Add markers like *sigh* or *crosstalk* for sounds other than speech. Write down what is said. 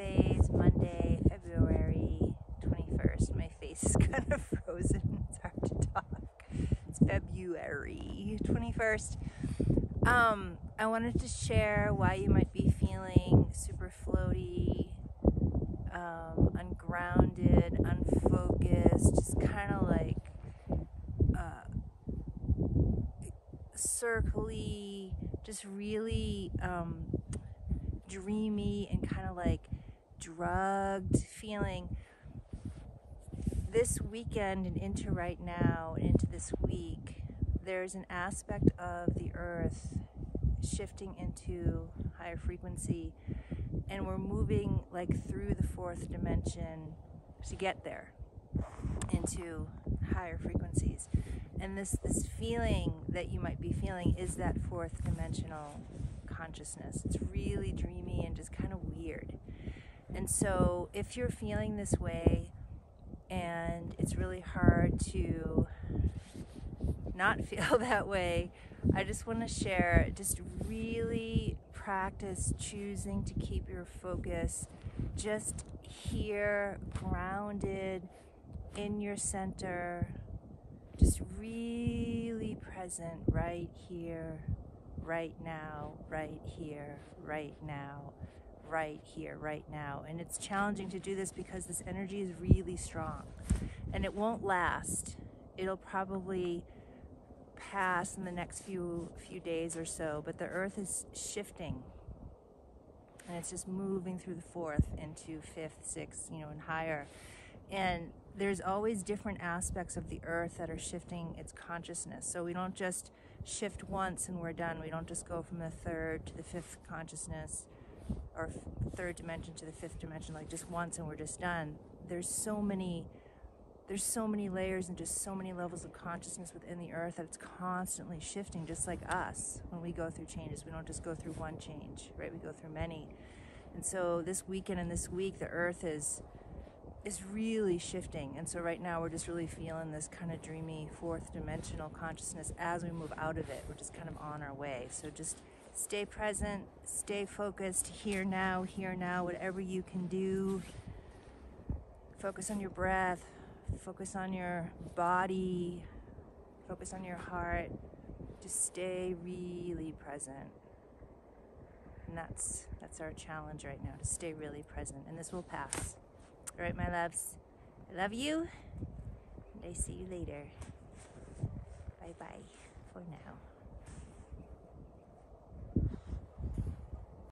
Today is Monday, February 21st. My face is *laughs* kind of frozen. It's hard to talk. It's February 21st. Um, I wanted to share why you might be feeling super floaty, um, ungrounded, unfocused, just kind of like uh, circly, just really um, dreamy and kind of like drugged feeling. This weekend and into right now and into this week, there's an aspect of the earth shifting into higher frequency and we're moving like through the fourth dimension to get there into higher frequencies and this this feeling that you might be feeling is that fourth dimensional consciousness. It's really dreamy and just kind of weird. And so, if you're feeling this way and it's really hard to not *laughs* feel that way, I just want to share just really practice choosing to keep your focus just here, grounded in your center, just really present right here right now, right here, right now, right here, right now. And it's challenging to do this because this energy is really strong and it won't last. It'll probably pass in the next few few days or so, but the earth is shifting. And it's just moving through the fourth into fifth, sixth, you know, and higher. And there's always different aspects of the earth that are shifting its consciousness. So we don't just shift once and we're done. We don't just go from the third to the fifth consciousness or third dimension to the fifth dimension like just once and we're just done. There's so many there's so many layers and just so many levels of consciousness within the earth that it's constantly shifting just like us when we go through changes. We don't just go through one change, right? We go through many. And so this weekend and this week the earth is is really shifting. And so right now we're just really feeling this kind of dreamy fourth dimensional consciousness as we move out of it. We're just kind of on our way. So just stay present, stay focused, here now, here now, whatever you can do. Focus on your breath, focus on your body, focus on your heart. Just stay really present. And that's that's our challenge right now to stay really present and this will pass. All right, my loves. I love you. And I see you later. Bye bye for now.